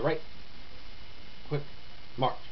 the right. Quick march.